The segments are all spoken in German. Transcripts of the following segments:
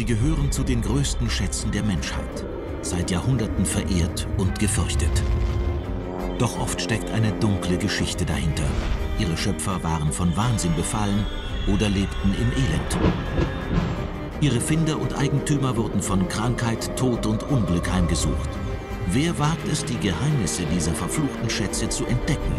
Sie gehören zu den größten Schätzen der Menschheit, seit Jahrhunderten verehrt und gefürchtet. Doch oft steckt eine dunkle Geschichte dahinter. Ihre Schöpfer waren von Wahnsinn befallen oder lebten im Elend. Ihre Finder und Eigentümer wurden von Krankheit, Tod und Unglück heimgesucht. Wer wagt es, die Geheimnisse dieser verfluchten Schätze zu entdecken?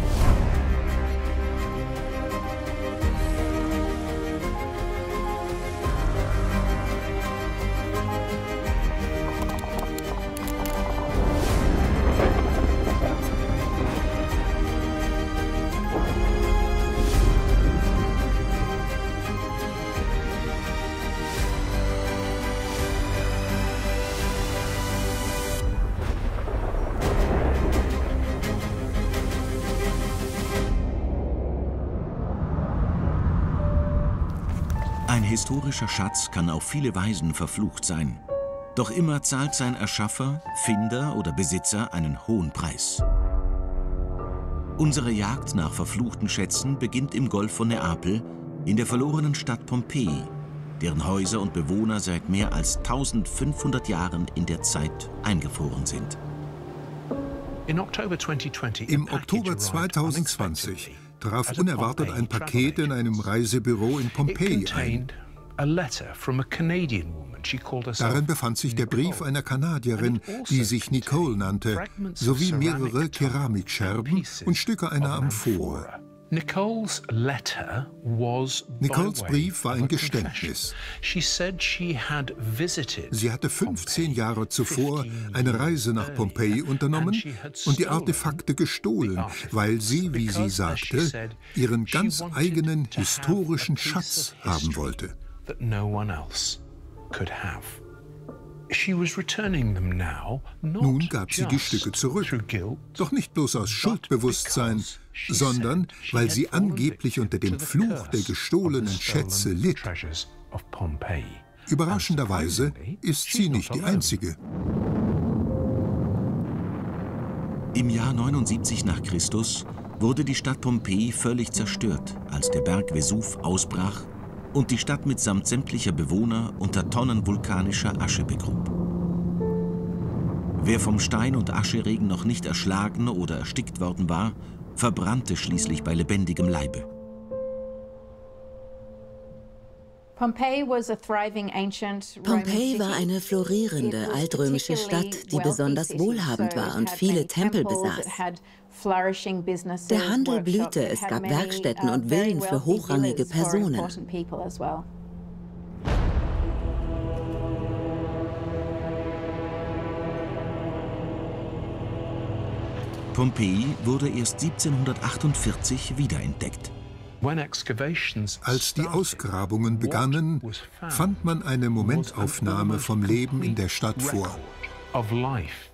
Historischer Schatz kann auf viele Weisen verflucht sein. Doch immer zahlt sein Erschaffer, Finder oder Besitzer einen hohen Preis. Unsere Jagd nach verfluchten Schätzen beginnt im Golf von Neapel, in der verlorenen Stadt Pompeji, deren Häuser und Bewohner seit mehr als 1500 Jahren in der Zeit eingefroren sind. Im Oktober 2020 traf unerwartet ein Paket in einem Reisebüro in Pompeji ein. Darin befand sich der Brief einer Kanadierin, die sich Nicole nannte, sowie mehrere Keramikscherben und Stücke einer Amphore. Nicoles Brief war ein Geständnis. Sie hatte 15 Jahre zuvor eine Reise nach Pompeji unternommen und die Artefakte gestohlen, weil sie, wie sie sagte, ihren ganz eigenen historischen Schatz haben wollte. Nun gab sie die Stücke zurück, doch nicht bloß aus Schuldbewusstsein, sondern weil sie angeblich unter dem Fluch der gestohlenen Schätze litt. Überraschenderweise ist sie nicht die Einzige. Im Jahr 79 nach Christus wurde die Stadt Pompeji völlig zerstört, als der Berg Vesuv ausbrach und die Stadt mitsamt sämtlicher Bewohner unter Tonnen vulkanischer Asche begrub. Wer vom Stein- und Ascheregen noch nicht erschlagen oder erstickt worden war, verbrannte schließlich bei lebendigem Leibe. Pompeji war eine florierende altrömische Stadt, die besonders wohlhabend war und viele Tempel besaß. Der Handel blühte, es gab Werkstätten und Villen für hochrangige Personen. Pompeji wurde erst 1748 wiederentdeckt. Als die Ausgrabungen begannen, fand man eine Momentaufnahme vom Leben in der Stadt vor.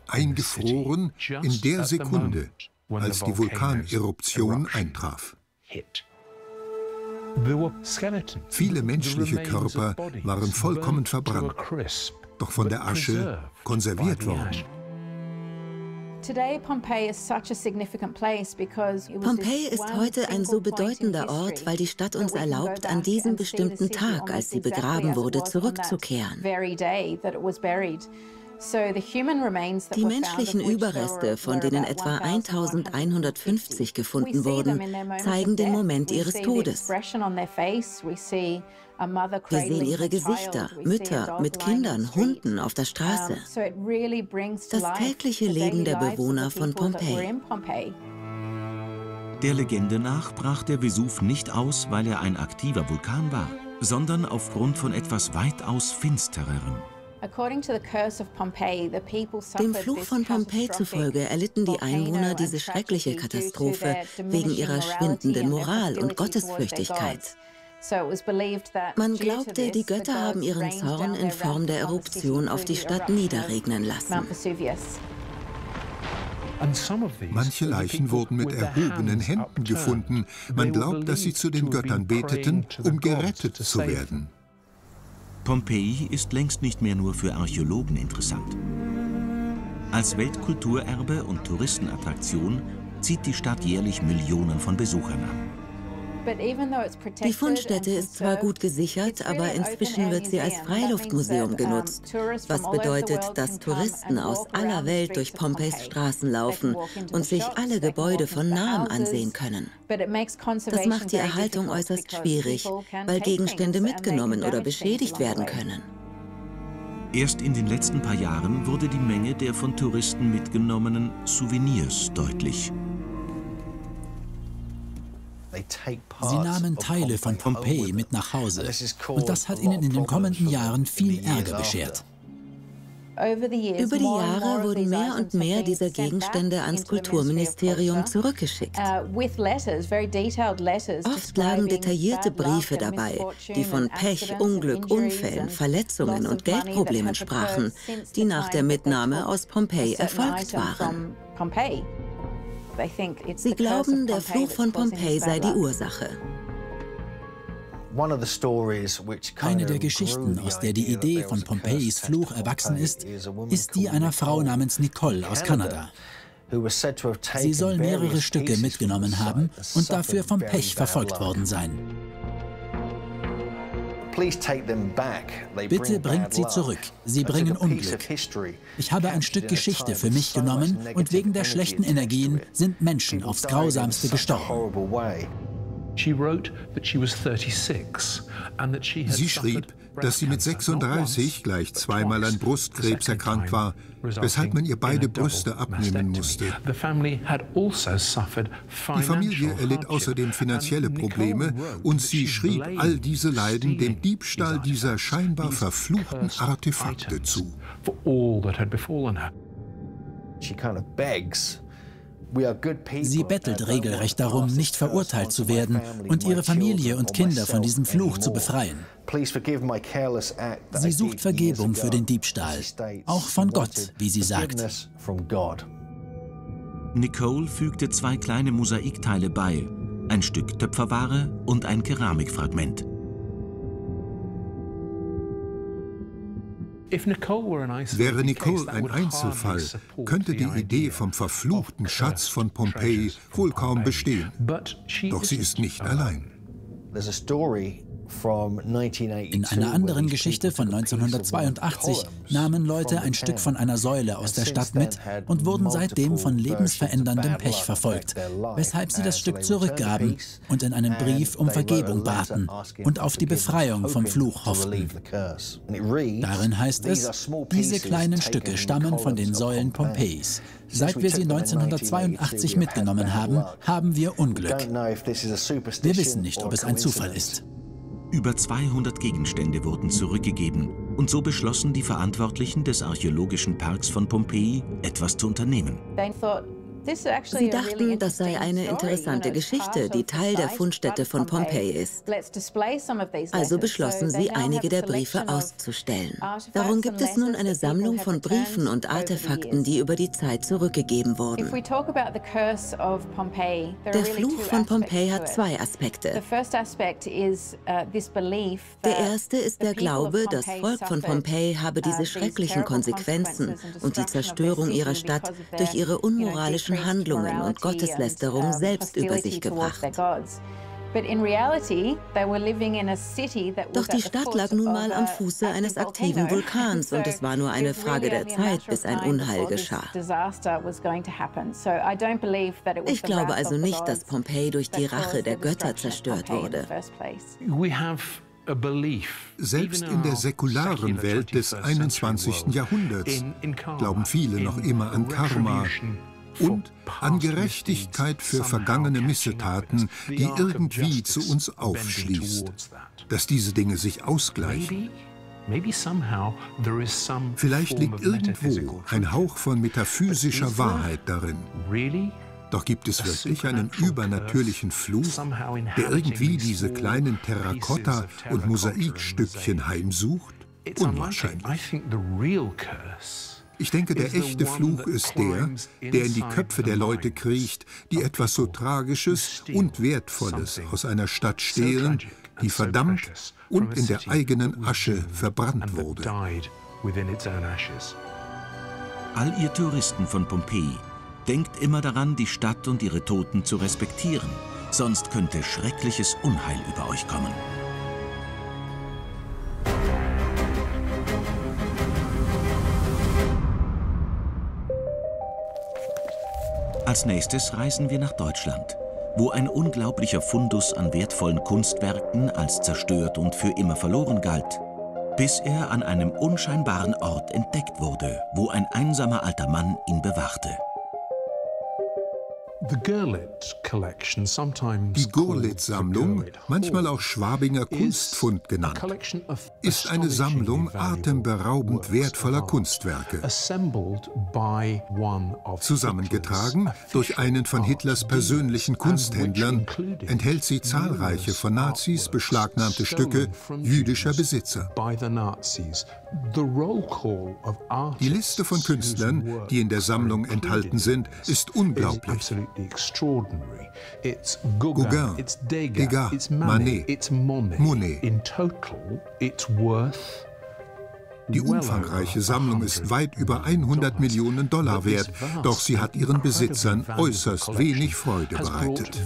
Eingefroren in der Sekunde, als die Vulkaneruption eintraf. Viele menschliche Körper waren vollkommen verbrannt, doch von der Asche konserviert worden. Pompeji ist heute ein so bedeutender Ort, weil die Stadt uns erlaubt, an diesem bestimmten Tag, als sie begraben wurde, zurückzukehren. Die menschlichen Überreste, von denen etwa 1150 gefunden wurden, zeigen den Moment ihres Todes. Wir sehen ihre Gesichter, Mütter mit Kindern, Hunden auf der Straße. Das tägliche Leben der Bewohner von Pompeji. Der Legende nach brach der Vesuv nicht aus, weil er ein aktiver Vulkan war, sondern aufgrund von etwas weitaus Finstererem. Dem Fluch von Pompeji zufolge erlitten die Einwohner diese schreckliche Katastrophe wegen ihrer schwindenden Moral und Gottesfürchtigkeit. Man glaubte, die Götter haben ihren Zorn in Form der Eruption auf die Stadt niederregnen lassen. Manche Leichen wurden mit erhobenen Händen gefunden. Man glaubt, dass sie zu den Göttern beteten, um gerettet zu werden. Pompeji ist längst nicht mehr nur für Archäologen interessant. Als Weltkulturerbe und Touristenattraktion zieht die Stadt jährlich Millionen von Besuchern an. Die Fundstätte ist zwar gut gesichert, aber inzwischen wird sie als Freiluftmuseum genutzt, was bedeutet, dass Touristen aus aller Welt durch Pompeys Straßen laufen und sich alle Gebäude von nahem ansehen können. Das macht die Erhaltung äußerst schwierig, weil Gegenstände mitgenommen oder beschädigt werden können. Erst in den letzten paar Jahren wurde die Menge der von Touristen mitgenommenen Souvenirs deutlich. Sie nahmen Teile von Pompeji mit nach Hause und das hat ihnen in den kommenden Jahren viel Ärger beschert. Über die Jahre wurden mehr und mehr dieser Gegenstände ans Kulturministerium zurückgeschickt. Uh, Oft lagen detaillierte Briefe dabei, die von Pech, Unglück, Unfällen, Verletzungen und Geldproblemen sprachen, die nach der Mitnahme aus Pompeji erfolgt waren. Sie glauben, der Fluch von Pompeji sei die Ursache. Eine der Geschichten, aus der die Idee von Pompeyis Fluch erwachsen ist, ist die einer Frau namens Nicole aus Kanada. Sie soll mehrere Stücke mitgenommen haben und dafür vom Pech verfolgt worden sein. Bitte bringt sie zurück. Sie bringen Unglück. Ich habe ein Stück Geschichte für mich genommen und wegen der schlechten Energien sind Menschen aufs Grausamste gestorben. Sie schrieb, dass sie mit 36 gleich zweimal an Brustkrebs erkrankt war, weshalb man ihr beide Brüste abnehmen musste. Also Die Familie erlitt außerdem finanzielle Probleme und sie schrieb all diese Leiden dem Diebstahl dieser scheinbar verfluchten Artefakte zu. She kind of begs Sie bettelt regelrecht darum, nicht verurteilt zu werden und ihre Familie und Kinder von diesem Fluch zu befreien. Sie sucht Vergebung für den Diebstahl, auch von Gott, wie sie sagt. Nicole fügte zwei kleine Mosaikteile bei, ein Stück Töpferware und ein Keramikfragment. Wäre Nicole ein Einzelfall, könnte die Idee vom verfluchten Schatz von Pompeji wohl kaum bestehen. Doch sie ist nicht allein. In einer anderen Geschichte von 1982 nahmen Leute ein Stück von einer Säule aus der Stadt mit und wurden seitdem von lebensveränderndem Pech verfolgt, weshalb sie das Stück zurückgaben und in einem Brief um Vergebung baten und auf die Befreiung vom Fluch hofften. Darin heißt es, diese kleinen Stücke stammen von den Säulen Pompejis. Seit wir sie 1982 mitgenommen haben, haben wir Unglück. Wir wissen nicht, ob es ein Zufall ist. Über 200 Gegenstände wurden zurückgegeben und so beschlossen die Verantwortlichen des archäologischen Parks von Pompeji, etwas zu unternehmen. Sie dachten, das sei eine interessante Geschichte, die Teil der Fundstätte von Pompeji ist. Also beschlossen sie, einige der Briefe auszustellen. Darum gibt es nun eine Sammlung von Briefen und Artefakten, die über die Zeit zurückgegeben wurden. Der Fluch von Pompeji hat zwei Aspekte. Der erste ist der Glaube, das Volk von Pompeji habe diese schrecklichen Konsequenzen und die Zerstörung ihrer Stadt durch ihre unmoralischen Handlungen und Gotteslästerung selbst über sich gebracht. Doch die Stadt lag nun mal am Fuße eines aktiven Vulkans und es war nur eine Frage der Zeit, bis ein Unheil geschah. Ich glaube also nicht, dass Pompeji durch die Rache der Götter zerstört wurde. Selbst in der säkularen Welt des 21. Jahrhunderts glauben viele noch immer an Karma, und an Gerechtigkeit für vergangene Missetaten, die irgendwie zu uns aufschließt, dass diese Dinge sich ausgleichen. Vielleicht liegt irgendwo ein Hauch von metaphysischer Wahrheit darin. Doch gibt es wirklich einen übernatürlichen Fluch, der irgendwie diese kleinen Terrakotta- und Mosaikstückchen heimsucht? Unwahrscheinlich. Ich denke, der echte Fluch ist der, der in die Köpfe der Leute kriecht, die etwas so Tragisches und Wertvolles aus einer Stadt stehlen, die verdammt und in der eigenen Asche verbrannt wurde. All ihr Touristen von Pompeji, denkt immer daran, die Stadt und ihre Toten zu respektieren sonst könnte schreckliches Unheil über euch kommen. Als nächstes reisen wir nach Deutschland, wo ein unglaublicher Fundus an wertvollen Kunstwerken als zerstört und für immer verloren galt, bis er an einem unscheinbaren Ort entdeckt wurde, wo ein einsamer alter Mann ihn bewachte. Die Gurlitt-Sammlung, manchmal auch Schwabinger Kunstfund genannt, ist eine Sammlung atemberaubend wertvoller Kunstwerke. Zusammengetragen durch einen von Hitlers persönlichen Kunsthändlern enthält sie zahlreiche von Nazis beschlagnahmte Stücke jüdischer Besitzer. Die Liste von Künstlern, die in der Sammlung enthalten sind, ist unglaublich. Gauguin, Degas, Manet, Monet. Die umfangreiche Sammlung ist weit über 100 Millionen Dollar wert, doch sie hat ihren Besitzern äußerst wenig Freude bereitet.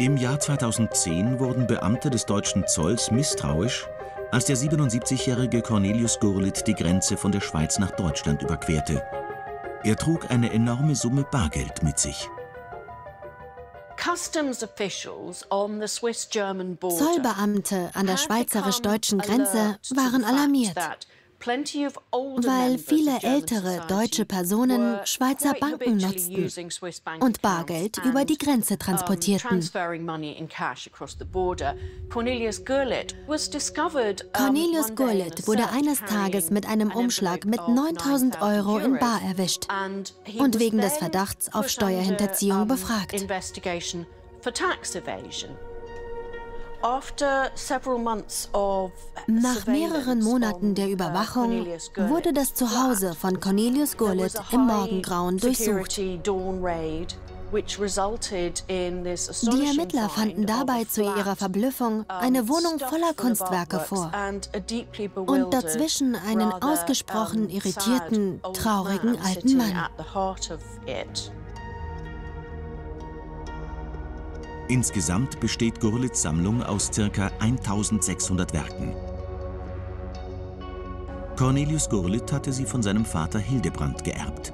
Im Jahr 2010 wurden Beamte des deutschen Zolls misstrauisch, als der 77-jährige Cornelius Gurlitt die Grenze von der Schweiz nach Deutschland überquerte. Er trug eine enorme Summe Bargeld mit sich. Zollbeamte an der schweizerisch-deutschen Grenze waren alarmiert weil viele ältere deutsche Personen Schweizer Banken nutzten und Bargeld über die Grenze transportierten. Cornelius Gurlitt wurde eines Tages mit einem Umschlag mit 9000 Euro in Bar erwischt und wegen des Verdachts auf Steuerhinterziehung befragt. Nach mehreren Monaten der Überwachung wurde das Zuhause von Cornelius Gurlitt im Morgengrauen durchsucht. Die Ermittler fanden dabei zu ihrer Verblüffung eine Wohnung voller Kunstwerke vor und dazwischen einen ausgesprochen irritierten, traurigen alten Mann. Insgesamt besteht Gurlitz Sammlung aus ca. 1600 Werken. Cornelius Gurlitt hatte sie von seinem Vater Hildebrand geerbt.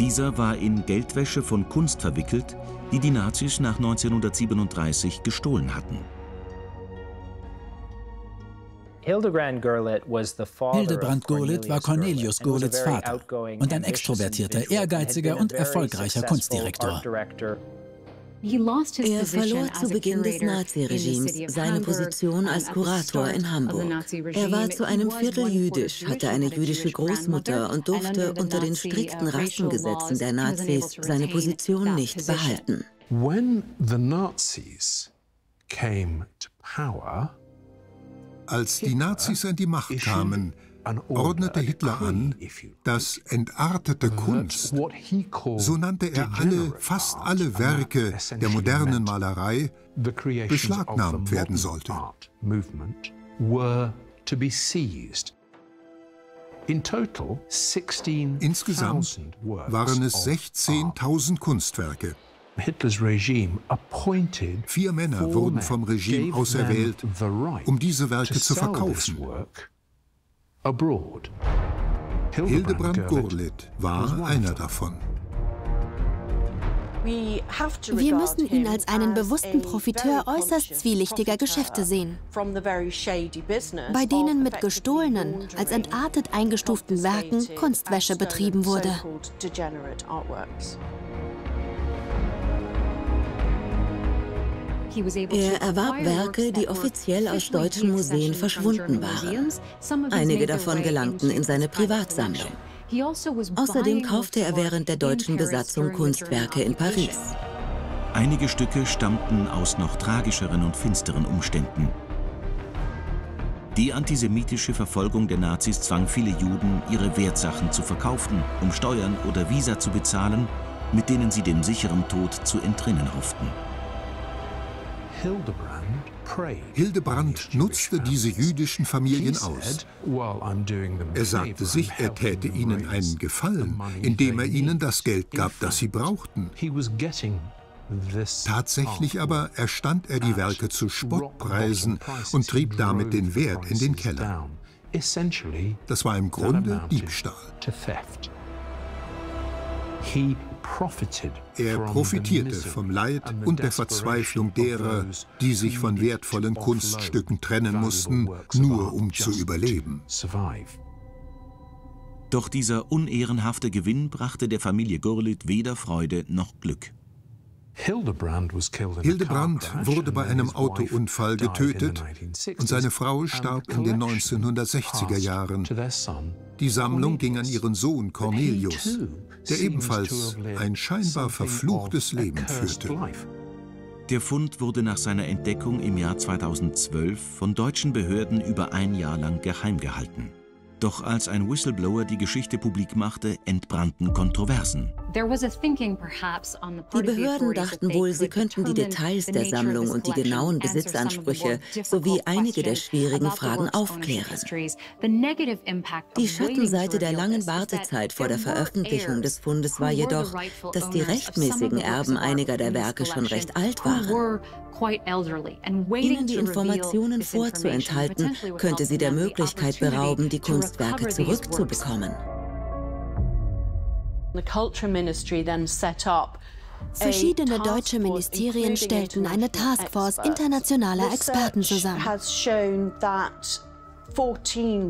Dieser war in Geldwäsche von Kunst verwickelt, die die Nazis nach 1937 gestohlen hatten. Hildebrand Gurlitt war Cornelius Gurlitts Vater und ein extrovertierter, ehrgeiziger und erfolgreicher Kunstdirektor. Er verlor zu Beginn des Naziregimes seine Position als Kurator in Hamburg. Er war zu einem Viertel jüdisch, hatte eine jüdische Großmutter und durfte unter den strikten Rassengesetzen der Nazis seine Position nicht behalten. Als die Nazis an die Macht kamen, ordnete Hitler an, dass entartete Kunst, so nannte er alle, fast alle Werke der modernen Malerei, beschlagnahmt werden sollte. Insgesamt waren es 16.000 Kunstwerke. Vier Männer wurden vom Regime auserwählt, um diese Werke zu verkaufen. Hildebrand Gurlitt war einer davon. Wir müssen ihn als einen bewussten Profiteur äußerst zwielichtiger Geschäfte sehen, bei denen mit gestohlenen, als entartet eingestuften Werken Kunstwäsche betrieben wurde. Er erwarb Werke, die offiziell aus deutschen Museen verschwunden waren. Einige davon gelangten in seine Privatsammlung. Also Außerdem kaufte er während der deutschen Besatzung Kunstwerke in Paris. Einige Stücke stammten aus noch tragischeren und finsteren Umständen. Die antisemitische Verfolgung der Nazis zwang viele Juden, ihre Wertsachen zu verkaufen, um Steuern oder Visa zu bezahlen, mit denen sie dem sicheren Tod zu entrinnen hofften. Hildebrand nutzte diese jüdischen Familien aus. Er sagte sich, er täte ihnen einen Gefallen, indem er ihnen das Geld gab, das sie brauchten. Tatsächlich aber erstand er die Werke zu Spottpreisen und trieb damit den Wert in den Keller. Das war im Grunde Diebstahl. Er profitierte vom Leid und der Verzweiflung derer, die sich von wertvollen Kunststücken trennen mussten, nur um zu überleben. Doch dieser unehrenhafte Gewinn brachte der Familie Gurlitt weder Freude noch Glück. Hildebrand wurde bei einem Autounfall getötet und seine Frau starb in den 1960er Jahren. Die Sammlung ging an ihren Sohn Cornelius, der ebenfalls ein scheinbar verfluchtes Leben führte. Der Fund wurde nach seiner Entdeckung im Jahr 2012 von deutschen Behörden über ein Jahr lang geheim gehalten. Doch als ein Whistleblower die Geschichte publik machte, entbrannten Kontroversen. Die Behörden dachten wohl, sie könnten die Details der Sammlung und die genauen Besitzansprüche sowie einige der schwierigen Fragen aufklären. Die Schattenseite der langen Wartezeit vor der Veröffentlichung des Fundes war jedoch, dass die rechtmäßigen Erben einiger der Werke schon recht alt waren. Ihnen die Informationen vorzuenthalten, könnte sie der Möglichkeit berauben, die Kunstwerke zurückzubekommen. Verschiedene deutsche Ministerien stellten eine Taskforce internationaler Experten zusammen.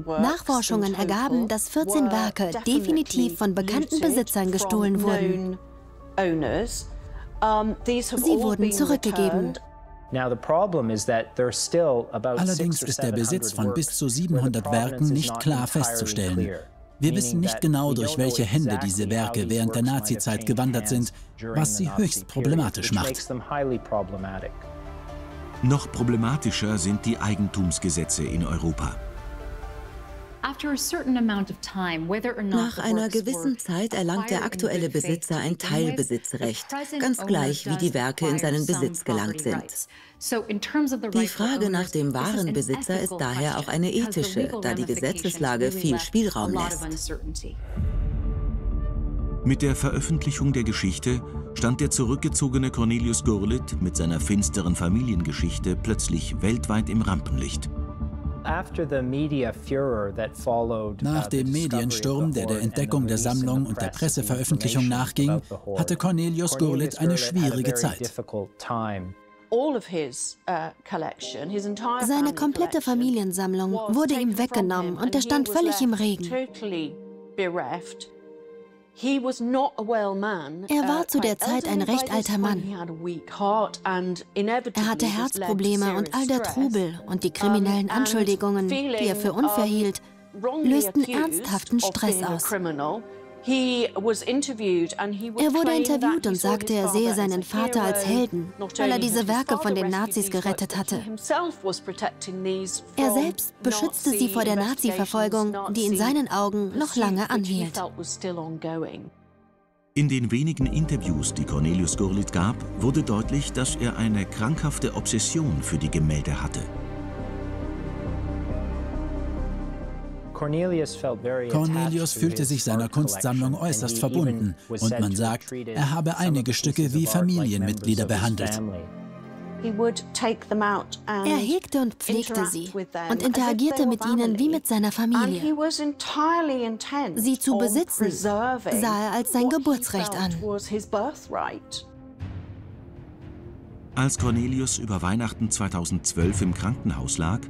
Nachforschungen ergaben, dass 14 Werke definitiv von bekannten Besitzern gestohlen wurden. Sie wurden zurückgegeben. Allerdings ist der Besitz von bis zu 700 Werken nicht klar festzustellen. Wir wissen nicht genau, durch welche Hände diese Werke während der Nazizeit gewandert sind, was sie höchst problematisch macht. Noch problematischer sind die Eigentumsgesetze in Europa. Nach einer gewissen Zeit erlangt der aktuelle Besitzer ein Teilbesitzrecht, ganz gleich wie die Werke in seinen Besitz gelangt sind. Die Frage nach dem wahren Besitzer ist daher auch eine ethische, da die Gesetzeslage viel Spielraum lässt. Mit der Veröffentlichung der Geschichte stand der zurückgezogene Cornelius Gurlitt mit seiner finsteren Familiengeschichte plötzlich weltweit im Rampenlicht. Nach dem Mediensturm, der der Entdeckung der Sammlung und der Presseveröffentlichung nachging, hatte Cornelius Gurlitt eine schwierige Zeit. Uh, Seine komplette Familiensammlung wurde ihm weggenommen und er stand völlig im Regen. Er war uh, zu der Zeit ein recht alter Mann. Er hatte Herzprobleme und all der Trubel und die kriminellen Anschuldigungen, die er für unfair hielt, lösten ernsthaften Stress aus. Er wurde interviewt und sagte, er sehe seinen Vater als Helden, weil er diese Werke von den Nazis gerettet hatte. Er selbst beschützte sie vor der Nazi-Verfolgung, die in seinen Augen noch lange anhielt. In den wenigen Interviews, die Cornelius Gurlitt gab, wurde deutlich, dass er eine krankhafte Obsession für die Gemälde hatte. Cornelius fühlte sich seiner Kunstsammlung äußerst verbunden und man sagt, er habe einige Stücke wie Familienmitglieder behandelt. Er hegte und pflegte sie und interagierte mit ihnen wie mit seiner Familie. Sie zu besitzen sah er als sein Geburtsrecht an. Als Cornelius über Weihnachten 2012 im Krankenhaus lag,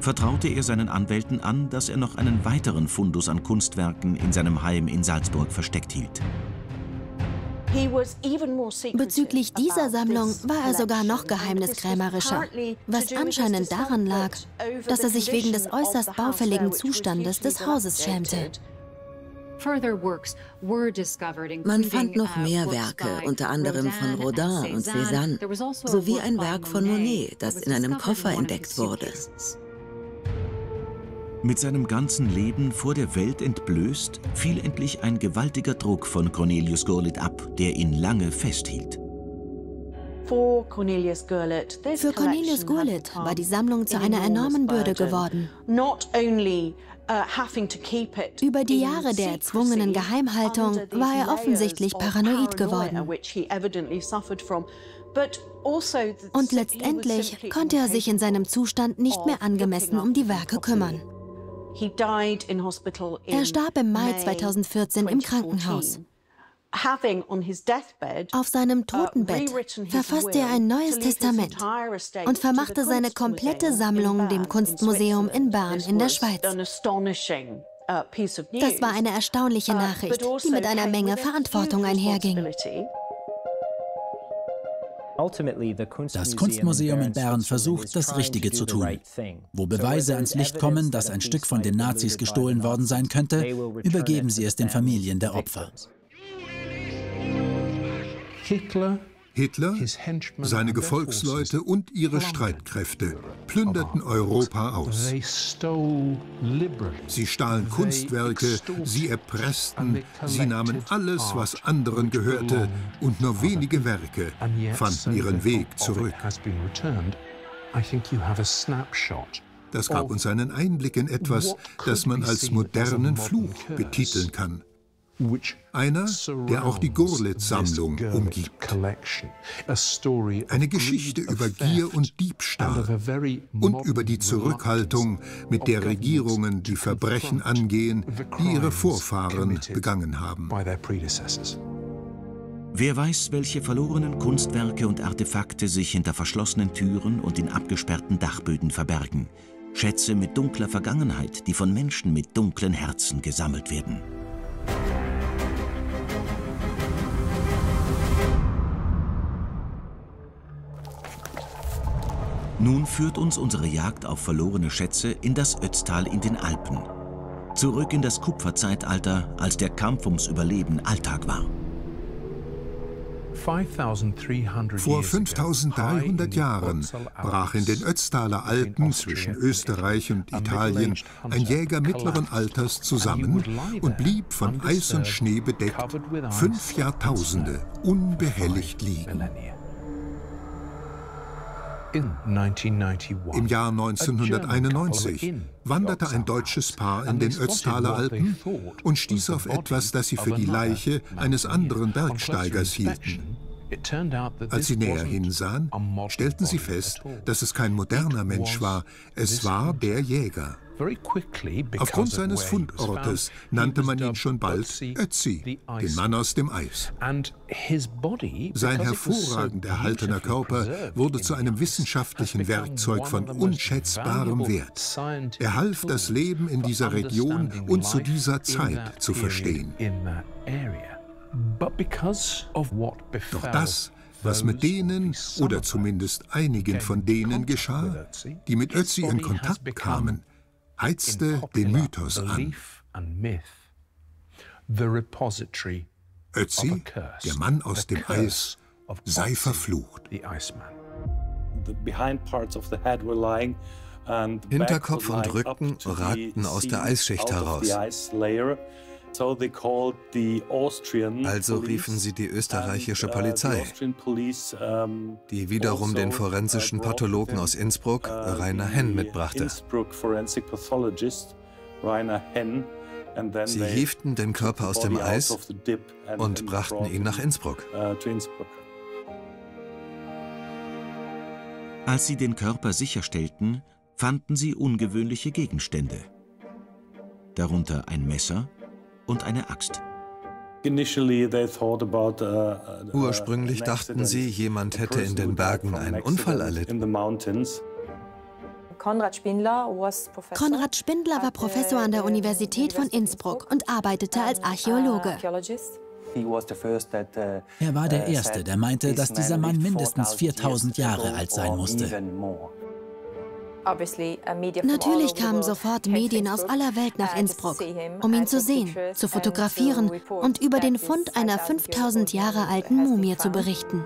vertraute er seinen Anwälten an, dass er noch einen weiteren Fundus an Kunstwerken in seinem Heim in Salzburg versteckt hielt. Bezüglich dieser Sammlung war er sogar noch geheimniskrämerischer, was anscheinend daran lag, dass er sich wegen des äußerst baufälligen Zustandes des Hauses schämte. Man fand noch mehr Werke, unter anderem von Rodin und Cézanne, sowie ein Werk von Monet, das in einem Koffer entdeckt wurde. Mit seinem ganzen Leben vor der Welt entblößt, fiel endlich ein gewaltiger Druck von Cornelius Gurlitt ab, der ihn lange festhielt. Für Cornelius Gurlitt war die Sammlung zu einer enormen Bürde geworden. Uh, Über die Jahre der erzwungenen Geheimhaltung war er offensichtlich paranoid geworden. Also Und letztendlich konnte er sich in seinem Zustand nicht mehr angemessen um die Werke kümmern. Er starb im Mai 2014 im Krankenhaus. Auf seinem uh, Totenbett verfasste er ein neues Testament und vermachte seine komplette Sammlung dem Kunstmuseum in Bern in der Schweiz. Uh, das war eine erstaunliche uh, Nachricht, die mit einer Menge Verantwortung einherging. Das Kunstmuseum in Bern versucht, das Richtige zu tun. Wo Beweise ans Licht kommen, dass ein Stück von den Nazis gestohlen worden sein könnte, übergeben sie es den Familien der Opfer. Hitler, Hitler, seine Gefolgsleute und ihre Streitkräfte plünderten Europa aus. Sie stahlen Kunstwerke, sie erpressten, sie nahmen alles, was anderen gehörte, und nur wenige Werke fanden ihren Weg zurück. Das gab uns einen Einblick in etwas, das man als modernen Fluch betiteln kann. Einer, der auch die Gurlitt-Sammlung umgibt. Eine Geschichte über Gier und Diebstahl und über die Zurückhaltung, mit der Regierungen die Verbrechen angehen, die ihre Vorfahren begangen haben. Wer weiß, welche verlorenen Kunstwerke und Artefakte sich hinter verschlossenen Türen und in abgesperrten Dachböden verbergen. Schätze mit dunkler Vergangenheit, die von Menschen mit dunklen Herzen gesammelt werden. Nun führt uns unsere Jagd auf verlorene Schätze in das Ötztal in den Alpen. Zurück in das Kupferzeitalter, als der Kampf ums Überleben Alltag war. Vor 5300 Jahren brach in den Ötztaler Alpen zwischen Österreich und Italien ein Jäger mittleren Alters zusammen und blieb von Eis und Schnee bedeckt fünf Jahrtausende unbehelligt liegen. Im Jahr 1991 wanderte ein deutsches Paar in den Ötztaler Alpen und stieß auf etwas, das sie für die Leiche eines anderen Bergsteigers hielten. Als sie näher hinsahen, stellten sie fest, dass es kein moderner Mensch war, es war der Jäger. Aufgrund seines Fundortes nannte man ihn schon bald Ötzi, den Mann aus dem Eis. Sein hervorragend erhaltener Körper wurde zu einem wissenschaftlichen Werkzeug von unschätzbarem Wert. Er half, das Leben in dieser Region und zu dieser Zeit zu verstehen. Doch das, was mit denen oder zumindest einigen von denen geschah, die mit Ötzi in Kontakt kamen, heizte den Mythos an. Ötzi, der Mann aus dem Eis, sei verflucht. Hinterkopf und Rücken ragten aus der Eisschicht heraus. Also riefen sie die österreichische uh, Polizei, die wiederum den forensischen Pathologen aus Innsbruck, uh, Rainer Henn, mitbrachte. Sie hieften den Körper aus dem Eis und brachten ihn nach Innsbruck. Uh, Als sie den Körper sicherstellten, fanden sie ungewöhnliche Gegenstände. Darunter ein Messer, und eine Axt. Uh, uh, Ursprünglich dachten sie, jemand hätte in den Bergen einen Unfall erlitten. Konrad Spindler war Professor an der Universität von Innsbruck und arbeitete als Archäologe. Uh, er war der Erste, der meinte, dass dieser Mann mindestens 4000 Jahre alt sein musste. Natürlich kamen sofort Medien aus aller Welt nach Innsbruck, um ihn zu sehen, zu fotografieren und über den Fund einer 5000 Jahre alten Mumie zu berichten.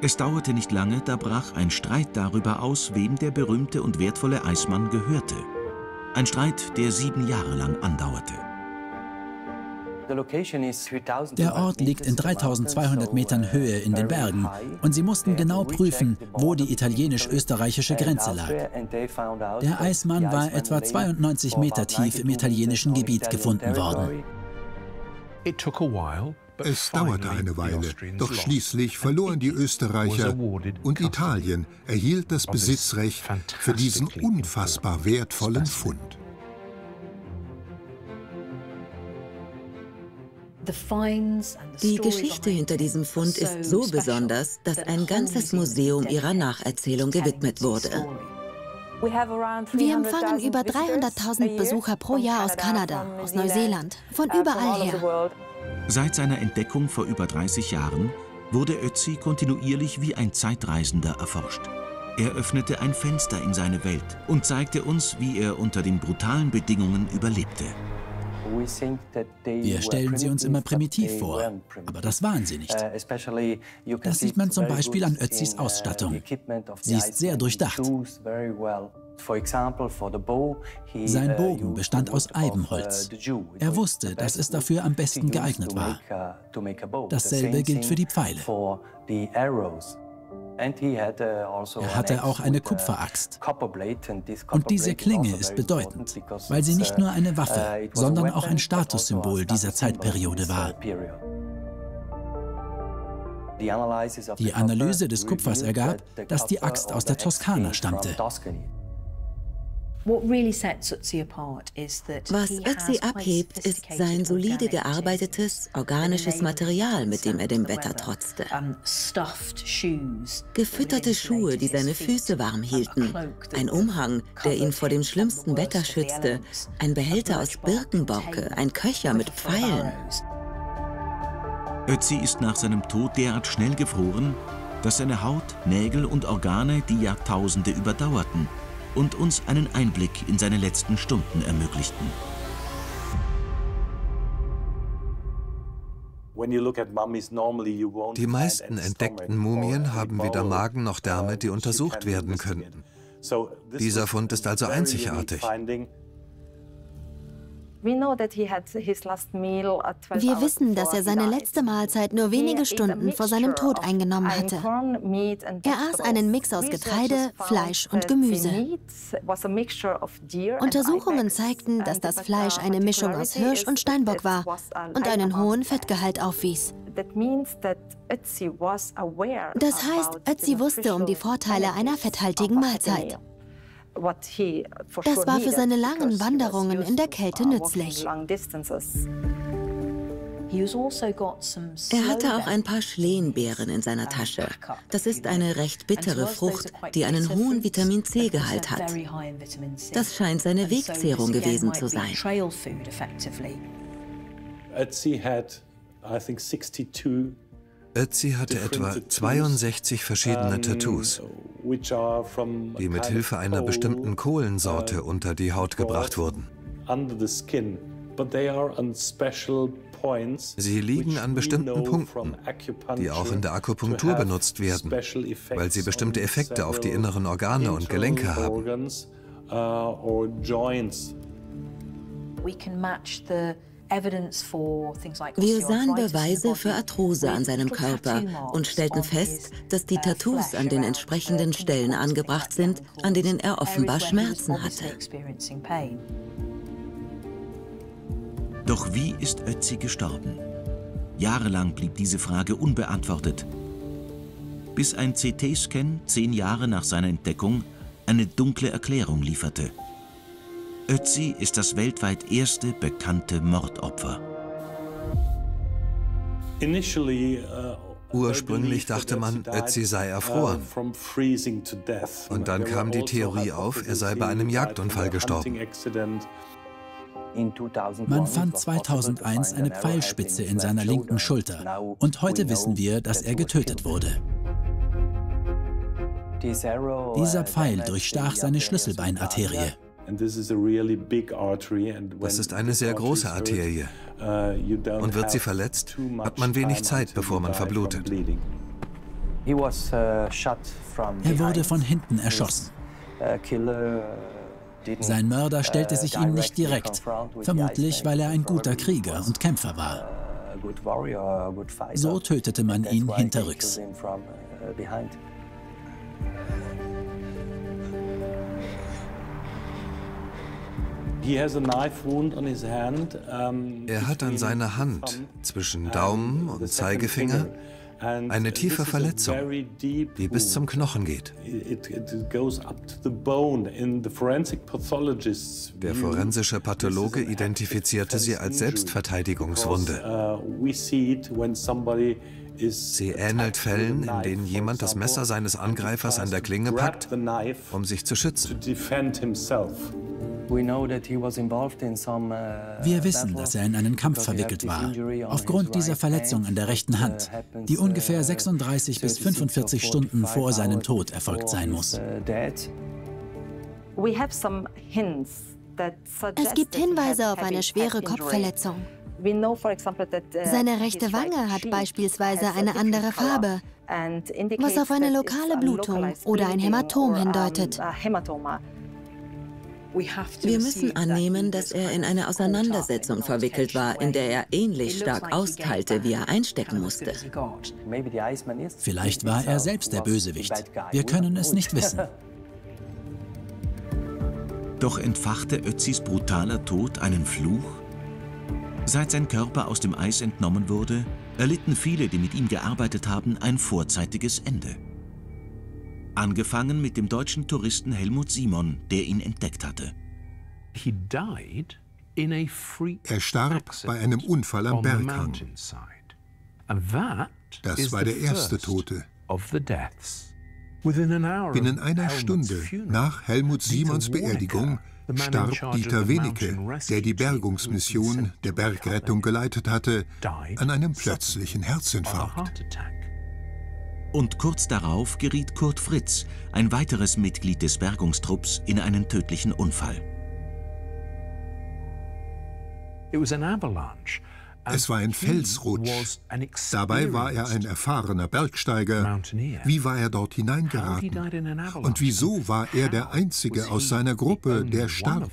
Es dauerte nicht lange, da brach ein Streit darüber aus, wem der berühmte und wertvolle Eismann gehörte. Ein Streit, der sieben Jahre lang andauerte. Der Ort liegt in 3200 Metern Höhe in den Bergen und sie mussten genau prüfen, wo die italienisch-österreichische Grenze lag. Der Eismann war etwa 92 Meter tief im italienischen Gebiet gefunden worden. Es dauerte eine Weile, doch schließlich verloren die Österreicher und Italien erhielt das Besitzrecht für diesen unfassbar wertvollen Fund. Die Geschichte hinter diesem Fund ist so besonders, dass ein ganzes Museum ihrer Nacherzählung gewidmet wurde. Wir empfangen über 300.000 Besucher pro Jahr aus Kanada, aus Neuseeland, von überall her. Seit seiner Entdeckung vor über 30 Jahren wurde Ötzi kontinuierlich wie ein Zeitreisender erforscht. Er öffnete ein Fenster in seine Welt und zeigte uns, wie er unter den brutalen Bedingungen überlebte. Wir stellen sie uns immer primitiv vor, aber das waren sie nicht. Uh, das sieht man zum Beispiel an Ötzis uh, Ausstattung. Sie ist sehr durchdacht. Sein Bogen bestand aus uh, Eibenholz. Er wusste, dass es dafür am besten geeignet war. Dasselbe gilt für die Pfeile. Also er hatte auch eine Kupferaxt. Und diese Klinge ist bedeutend, weil sie nicht nur eine Waffe, uh, sondern auch ein Statussymbol dieser Zeitperiode war. Die Analyse des Kupfers ergab, dass die Axt aus der Toskana stammte. Was Ötzi abhebt, ist sein solide gearbeitetes, organisches Material, mit dem er dem Wetter trotzte. Gefütterte Schuhe, die seine Füße warm hielten, ein Umhang, der ihn vor dem schlimmsten Wetter schützte, ein Behälter aus Birkenborke, ein Köcher mit Pfeilen. Ötzi ist nach seinem Tod derart schnell gefroren, dass seine Haut, Nägel und Organe die Jahrtausende überdauerten und uns einen Einblick in seine letzten Stunden ermöglichten. Die meisten entdeckten Mumien haben weder Magen noch Därme, die untersucht werden könnten. Dieser Fund ist also einzigartig. Wir wissen, dass er seine letzte Mahlzeit nur wenige Stunden vor seinem Tod eingenommen hatte. Er aß einen Mix aus Getreide, Fleisch und Gemüse. Untersuchungen zeigten, dass das Fleisch eine Mischung aus Hirsch und Steinbock war und einen hohen Fettgehalt aufwies. Das heißt, Ötzi wusste um die Vorteile einer fetthaltigen Mahlzeit. Das war für seine langen Wanderungen in der Kälte nützlich. Also er hatte auch ein paar Schlehenbeeren in seiner Tasche. Das ist eine recht bittere Frucht, die einen hohen Vitamin C-Gehalt hat. Das scheint seine Wegzehrung gewesen zu sein. Ötzi had, I think, 62 Ötzi hatte etwa 62 verschiedene Tattoos, die mit Hilfe einer bestimmten Kohlensorte uh, unter die Haut gebracht wurden. Sie liegen an bestimmten Punkten, die auch in der Akupunktur benutzt werden, weil sie bestimmte Effekte auf die inneren Organe und Gelenke haben. Wir sahen Beweise für Arthrose an seinem Körper und stellten fest, dass die uh, Tattoos an den entsprechenden Stellen angebracht sind, an denen er offenbar Schmerzen hatte. Doch wie ist Ötzi gestorben? Jahrelang blieb diese Frage unbeantwortet, bis ein CT-Scan zehn Jahre nach seiner Entdeckung eine dunkle Erklärung lieferte. Ötzi ist das weltweit erste bekannte Mordopfer. Uh, Ursprünglich dachte man, Ötzi sei uh, erfroren. Und dann kam die Theorie auf, er sei bei einem Jagdunfall gestorben. Man fand 2001 eine Pfeilspitze in seiner linken Schulter und heute wissen wir, dass er getötet wurde. Dieser Pfeil durchstach seine Schlüsselbeinarterie. Das ist eine sehr große Arterie. Uh, Und wird sie verletzt, hat man wenig Zeit, bevor man verblutet. Uh, er wurde von hinten erschossen. Sein Mörder stellte sich ihm nicht direkt, vermutlich weil er ein guter Krieger und Kämpfer war. So tötete man ihn hinterrücks. Er hat an seiner Hand zwischen Daumen und Zeigefinger eine tiefe Verletzung, die bis zum Knochen geht. Der forensische Pathologe identifizierte sie als Selbstverteidigungswunde. Uh, sie ähnelt Fällen, in denen jemand das Messer seines Angreifers an der Klinge packt, um sich zu schützen. Uh, Wir wissen, dass er in einen Kampf verwickelt war, aufgrund dieser Verletzung an der rechten Hand, die ungefähr 36 uh, bis 45 Stunden vor seinem Tod erfolgt sein muss. Uh, es gibt Hinweise auf eine schwere Kopfverletzung. Seine rechte Wange hat beispielsweise eine andere Farbe, was auf eine lokale Blutung oder ein Hämatom hindeutet. Wir müssen annehmen, dass er in eine Auseinandersetzung verwickelt war, in der er ähnlich stark austeilte, wie er einstecken musste. Vielleicht war er selbst der Bösewicht. Wir können es nicht wissen. Doch entfachte Ötzis brutaler Tod einen Fluch? Seit sein Körper aus dem Eis entnommen wurde, erlitten viele, die mit ihm gearbeitet haben, ein vorzeitiges Ende. Angefangen mit dem deutschen Touristen Helmut Simon, der ihn entdeckt hatte. Er starb bei einem Unfall am Berghang. Das war der erste Tote. Binnen einer Stunde nach Helmut Simons Beerdigung starb Dieter Wenecke, der die Bergungsmission der Bergrettung geleitet hatte, an einem plötzlichen Herzinfarkt. Und kurz darauf geriet Kurt Fritz, ein weiteres Mitglied des Bergungstrupps, in einen tödlichen Unfall. Es war ein Felsrutsch. Dabei war er ein erfahrener Bergsteiger. Wie war er dort hineingeraten? Und wieso war er der Einzige aus seiner Gruppe, der starb?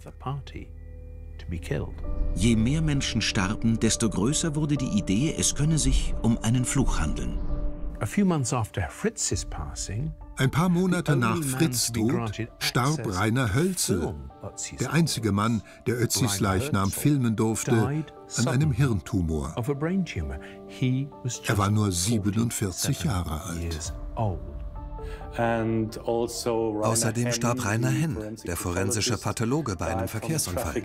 Je mehr Menschen starben, desto größer wurde die Idee, es könne sich um einen Fluch handeln. Ein paar Monate nach Fritz' Tod starb Rainer Hölzel, der einzige Mann, der Ötzis Leichnam filmen durfte, an einem Hirntumor. Er war nur 47 Jahre alt. Also Außerdem starb Rainer Henn, der forensische Pathologe, bei einem Verkehrsunfall.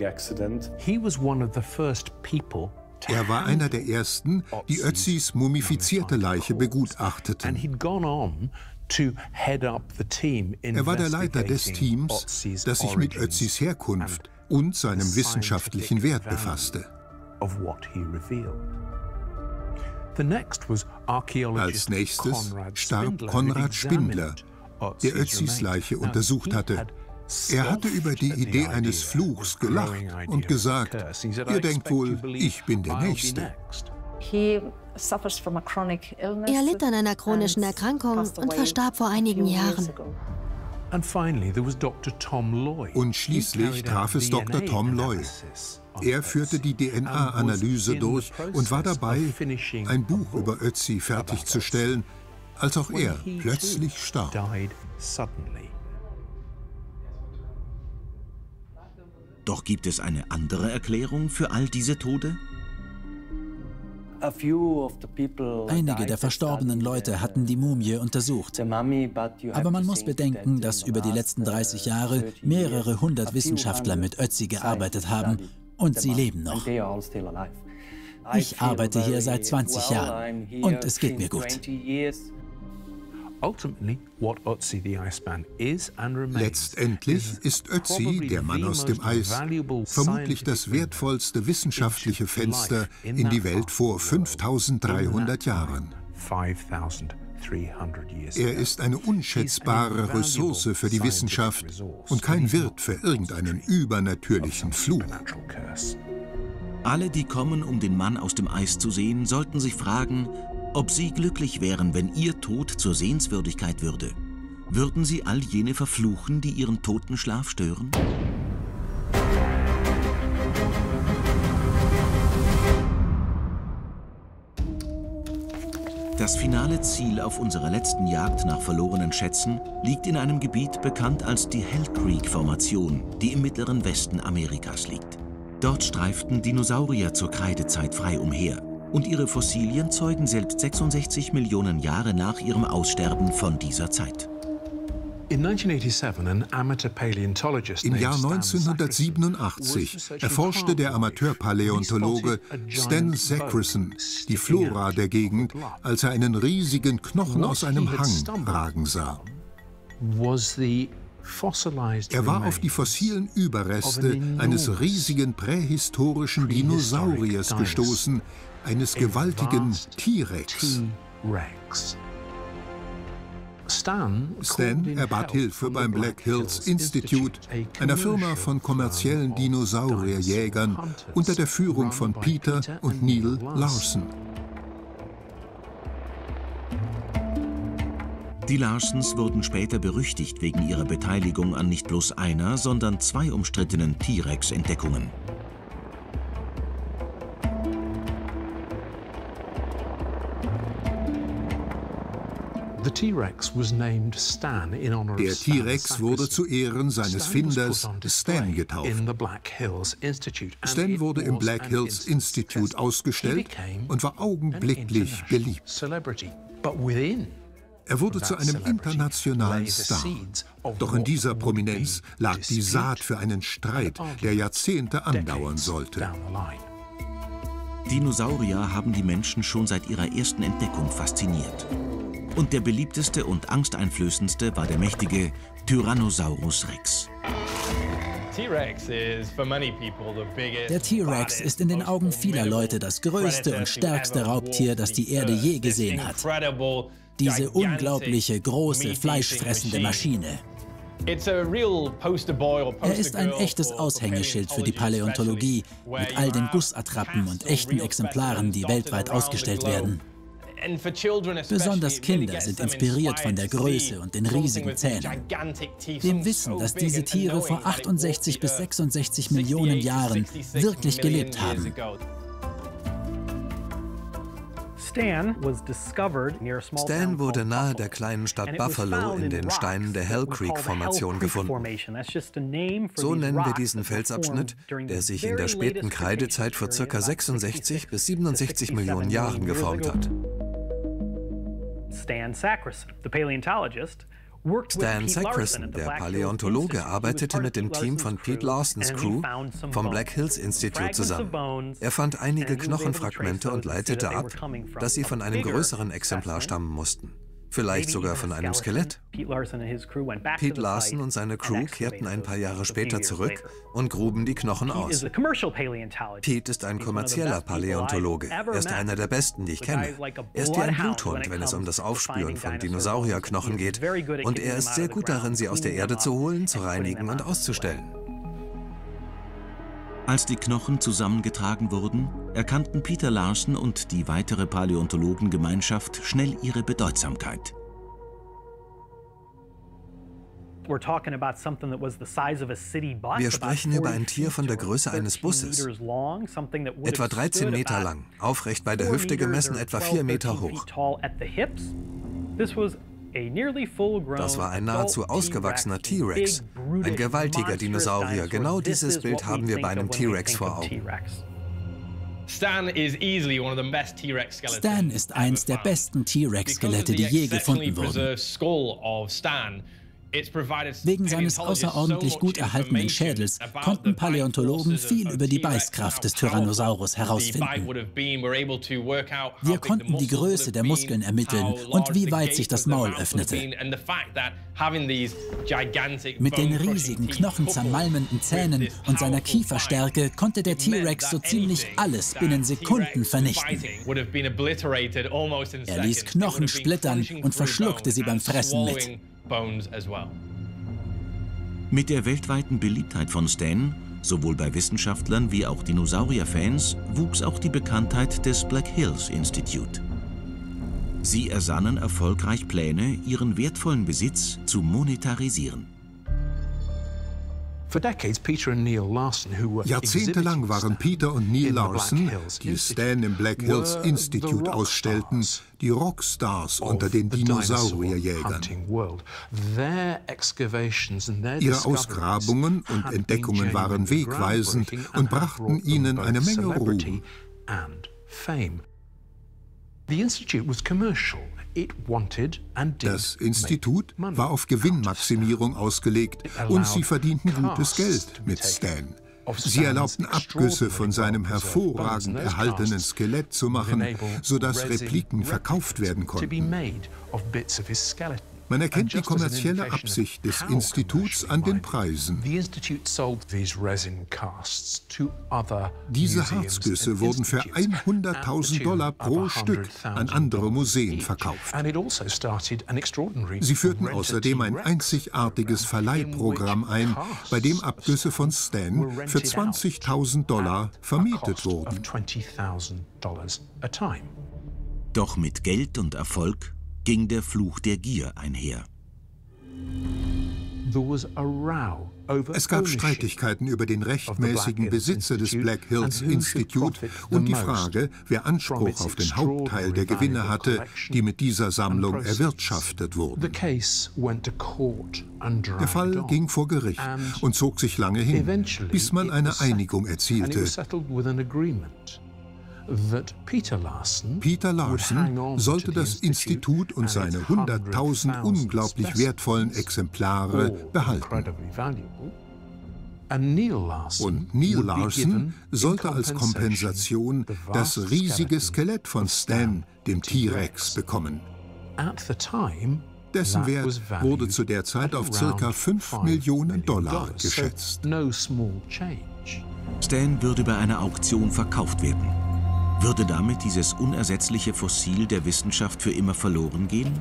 Er war einer der ersten, die Ötzis mumifizierte Leiche begutachteten. Er war der Leiter des Teams, das sich mit Ötzis Herkunft und seinem wissenschaftlichen Wert befasste. Als nächstes starb Konrad Spindler, der Ötzis Leiche untersucht hatte er hatte über die Idee eines Fluchs gelacht und gesagt, ihr denkt wohl, ich bin der Nächste. Er litt an einer chronischen Erkrankung und verstarb vor einigen Jahren. Und schließlich traf es Dr. Tom Loy. Er führte die DNA-Analyse durch und war dabei, ein Buch über Ötzi fertigzustellen, als auch er plötzlich starb. Doch gibt es eine andere Erklärung für all diese Tode? Einige der verstorbenen Leute hatten die Mumie untersucht. Aber man muss bedenken, dass über die letzten 30 Jahre mehrere hundert Wissenschaftler mit Ötzi gearbeitet haben und sie leben noch. Ich arbeite hier seit 20 Jahren und es geht mir gut. Letztendlich ist Ötzi, der Mann aus dem Eis, vermutlich das wertvollste wissenschaftliche Fenster in die Welt vor 5300 Jahren. Er ist eine unschätzbare Ressource für die Wissenschaft und kein Wirt für irgendeinen übernatürlichen Fluch. Alle, die kommen, um den Mann aus dem Eis zu sehen, sollten sich fragen, ob sie glücklich wären, wenn ihr Tod zur Sehenswürdigkeit würde, würden sie all jene verfluchen, die ihren toten Schlaf stören? Das finale Ziel auf unserer letzten Jagd nach verlorenen Schätzen liegt in einem Gebiet bekannt als die Hell Creek-Formation, die im mittleren Westen Amerikas liegt. Dort streiften Dinosaurier zur Kreidezeit frei umher und ihre Fossilien zeugen selbst 66 Millionen Jahre nach ihrem Aussterben von dieser Zeit. Im Jahr 1987 erforschte der Amateurpaläontologe Stan Zackerson die Flora der Gegend, als er einen riesigen Knochen aus einem Hang ragen sah. Er war auf die fossilen Überreste eines riesigen prähistorischen Dinosauriers gestoßen, eines gewaltigen T-Rex. Stan erbat Hilfe beim Black Hills Institute, einer Firma von kommerziellen Dinosaurierjägern unter der Führung von Peter und Neil Larson. Die Larsons wurden später berüchtigt wegen ihrer Beteiligung an nicht bloß einer, sondern zwei umstrittenen T-Rex-Entdeckungen. Der T-Rex wurde zu Ehren seines Finders Stan getauft. Stan wurde im Black Hills Institute ausgestellt und war augenblicklich beliebt. Er wurde zu einem internationalen Star. Doch in dieser Prominenz lag die Saat für einen Streit, der Jahrzehnte andauern sollte. Dinosaurier haben die Menschen schon seit ihrer ersten Entdeckung fasziniert. Und der beliebteste und angsteinflößendste war der mächtige Tyrannosaurus Rex. Der T-Rex ist in den Augen vieler Leute das größte und stärkste Raubtier, das die Erde je gesehen hat. Diese unglaubliche, große, fleischfressende Maschine. Er ist ein echtes Aushängeschild für die Paläontologie mit all den Gussattrappen und echten Exemplaren, die weltweit ausgestellt werden. Besonders Kinder sind inspiriert von der Größe und den riesigen Zähnen. Dem Wissen, dass diese Tiere vor 68 bis 66 Millionen Jahren wirklich gelebt haben. Stan wurde nahe der kleinen Stadt Buffalo in den Steinen der Hell Creek-Formation gefunden. So nennen wir diesen Felsabschnitt, der sich in der späten Kreidezeit vor ca. 66 bis 67 Millionen Jahren geformt hat. Stan Sackerson, the paleontologist, Stan Sackerson, der Paläontologe, arbeitete mit dem Team von Pete Lawsons Crew vom Black Hills Institute zusammen. Er fand einige Knochenfragmente und leitete ab, dass sie von einem größeren Exemplar stammen mussten. Vielleicht sogar von einem Skelett. Pete Larson und seine Crew kehrten ein paar Jahre später zurück und gruben die Knochen aus. Pete ist ein kommerzieller Paläontologe. Er ist einer der besten, die ich kenne. Er ist wie ein Bluthund, wenn es um das Aufspüren von Dinosaurierknochen geht. Und er ist sehr gut darin, sie aus der Erde zu holen, zu reinigen und auszustellen. Als die Knochen zusammengetragen wurden, erkannten Peter Larsen und die weitere Paläontologengemeinschaft schnell ihre Bedeutsamkeit. Wir sprechen über ein Tier von der Größe eines Busses, etwa 13 Meter lang, aufrecht bei der Hüfte gemessen etwa 4 Meter hoch. Das war ein nahezu ausgewachsener T-Rex, ein gewaltiger Dinosaurier. Genau dieses Bild haben wir bei einem T-Rex vor Augen. Stan ist eins der besten T-Rex-Skelette, die je gefunden wurden. Wegen seines außerordentlich gut erhaltenen Schädels konnten Paläontologen viel über die Beißkraft des Tyrannosaurus herausfinden. Wir konnten die Größe der Muskeln ermitteln und wie weit sich das Maul öffnete. Mit den riesigen, knochenzermalmenden Zähnen und seiner Kieferstärke konnte der T-Rex so ziemlich alles binnen Sekunden vernichten. Er ließ Knochen splittern und verschluckte sie beim Fressen mit. Mit der weltweiten Beliebtheit von Stan, sowohl bei Wissenschaftlern wie auch Dinosaurierfans, wuchs auch die Bekanntheit des Black Hills Institute. Sie ersannen erfolgreich Pläne, ihren wertvollen Besitz zu monetarisieren. Jahrzehntelang waren Peter und Neil Larson, die Stan im Black Hills Institute ausstellten, die Rockstars unter den Dinosaurierjägern. Ihre Ausgrabungen und Entdeckungen waren wegweisend und brachten ihnen eine Menge Ruhm. Das Institut war auf Gewinnmaximierung ausgelegt und sie verdienten gutes Geld mit Stan. Sie erlaubten Abgüsse von seinem hervorragend erhaltenen Skelett zu machen, sodass Repliken verkauft werden konnten. Man erkennt die kommerzielle Absicht des Instituts an den Preisen. Diese Harzgüsse wurden für 100.000 Dollar pro Stück an andere Museen verkauft. Also Sie führten außerdem ein einzigartiges Verleihprogramm ein, bei dem Abgüsse von Stan für 20.000 Dollar vermietet wurden. Doch mit Geld und Erfolg ging der Fluch der Gier einher. Es gab Streitigkeiten über den rechtmäßigen Besitzer des Black Hills Institute und die Frage, wer Anspruch auf den Hauptteil der Gewinne hatte, die mit dieser Sammlung erwirtschaftet wurden. Der Fall ging vor Gericht und zog sich lange hin, bis man eine Einigung erzielte. Peter Larson sollte das Institut und seine 100.000 unglaublich wertvollen Exemplare behalten. Und Neil Larson sollte als Kompensation das riesige Skelett von Stan, dem T-Rex, bekommen. Dessen Wert wurde zu der Zeit auf ca. 5 Millionen Dollar geschätzt. Stan würde bei einer Auktion verkauft werden. Würde damit dieses unersetzliche Fossil der Wissenschaft für immer verloren gehen?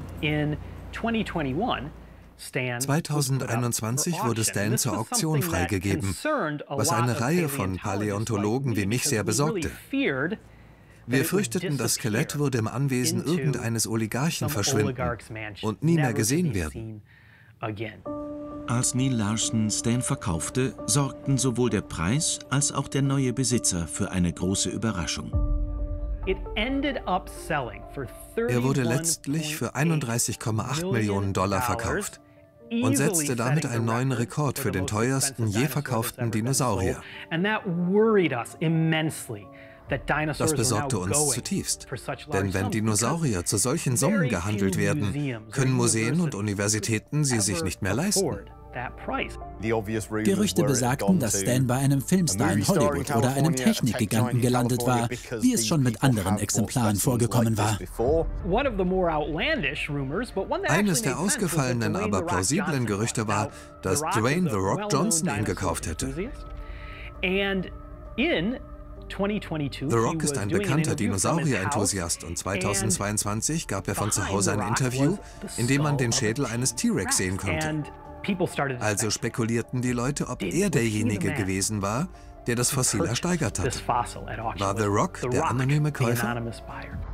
2021 wurde Stan zur Auktion freigegeben, was eine Reihe von Paläontologen wie mich sehr besorgte. Wir fürchteten, das Skelett würde im Anwesen irgendeines Oligarchen verschwinden und nie mehr gesehen werden. Als Neil Larson Stan verkaufte, sorgten sowohl der Preis als auch der neue Besitzer für eine große Überraschung. Er wurde letztlich für 31,8 Millionen Dollar verkauft und setzte damit einen neuen Rekord für den teuersten je verkauften Dinosaurier. Das besorgte uns zutiefst, denn wenn Dinosaurier zu solchen Summen gehandelt werden, können Museen und Universitäten sie sich nicht mehr leisten. Gerüchte besagten, dass Stan bei einem Filmstar in Hollywood oder einem Technikgiganten gelandet war, wie es schon mit anderen Exemplaren vorgekommen war. Eines der ausgefallenen, aber plausiblen Gerüchte war, dass Dwayne The Rock Johnson ihn gekauft hätte. The Rock ist ein bekannter Dinosaurier-Enthusiast und 2022 gab er von zu Hause ein Interview, in dem man den Schädel eines T-Rex sehen konnte. Also spekulierten die Leute, ob er derjenige gewesen war, der das Fossil ersteigert hat. War The Rock der anonyme Käufer?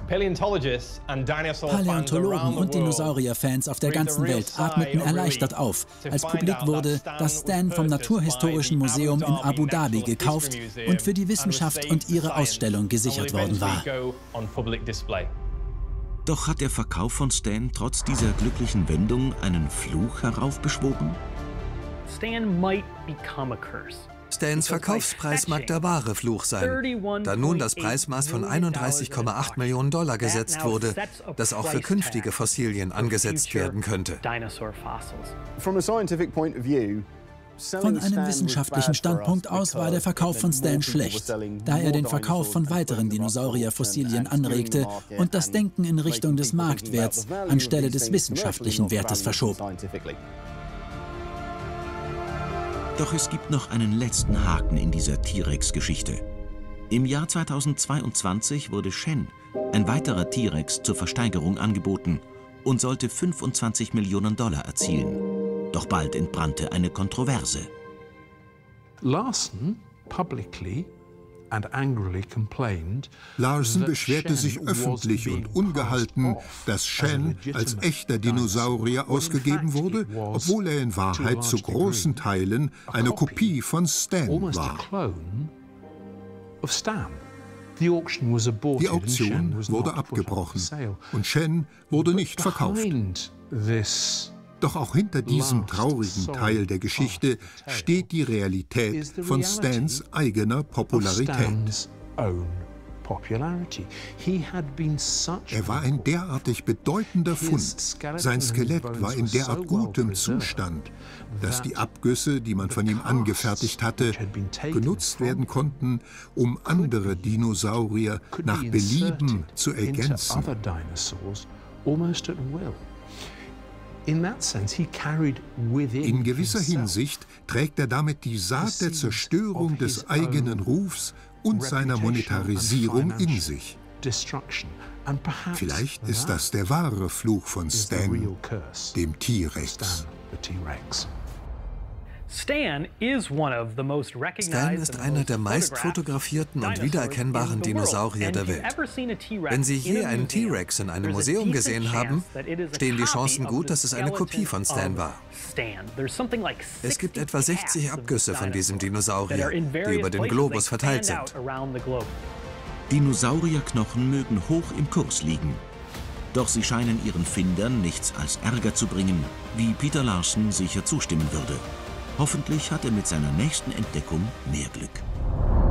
Paläontologen und Dinosaurierfans auf der ganzen Welt atmeten erleichtert auf, als publik wurde, dass Stan vom Naturhistorischen Museum in Abu Dhabi gekauft und für die Wissenschaft und ihre Ausstellung gesichert worden war. Doch hat der Verkauf von Stan trotz dieser glücklichen Wendung einen Fluch heraufbeschworen? Stans Verkaufspreis mag der wahre Fluch sein, da nun das Preismaß von 31,8 Millionen Dollar gesetzt wurde, das auch für künftige Fossilien angesetzt werden könnte. Von einem wissenschaftlichen Standpunkt aus war der Verkauf von Stan schlecht, da er den Verkauf von weiteren Dinosaurierfossilien anregte und das Denken in Richtung des Marktwerts anstelle des wissenschaftlichen Wertes verschob. Doch es gibt noch einen letzten Haken in dieser T-Rex-Geschichte. Im Jahr 2022 wurde Shen, ein weiterer T-Rex, zur Versteigerung angeboten und sollte 25 Millionen Dollar erzielen. Doch bald entbrannte eine Kontroverse. Larson Larson beschwerte sich öffentlich und ungehalten, dass Shen als echter Dinosaurier ausgegeben wurde, obwohl er in Wahrheit zu großen Teilen eine Kopie von Stan war. Die Auktion wurde abgebrochen und Shen wurde nicht verkauft. Doch auch hinter diesem traurigen Teil der Geschichte steht die Realität von Stans eigener Popularität. Er war ein derartig bedeutender Fund, sein Skelett war in derart gutem Zustand, dass die Abgüsse, die man von ihm angefertigt hatte, genutzt werden konnten, um andere Dinosaurier nach Belieben zu ergänzen. In gewisser Hinsicht trägt er damit die Saat der Zerstörung des eigenen Rufs und seiner Monetarisierung in sich. Vielleicht ist das der wahre Fluch von Stan, dem T-Rex. Stan ist einer der meist fotografierten und wiedererkennbaren Dinosaurier der Welt. Wenn Sie je einen T-Rex in einem Museum gesehen haben, stehen die Chancen gut, dass es eine Kopie von Stan war. Es gibt etwa 60 Abgüsse von diesem Dinosaurier, die über den Globus verteilt sind. Dinosaurierknochen mögen hoch im Kurs liegen. Doch sie scheinen ihren Findern nichts als Ärger zu bringen, wie Peter Larsen sicher zustimmen würde. Hoffentlich hat er mit seiner nächsten Entdeckung mehr Glück.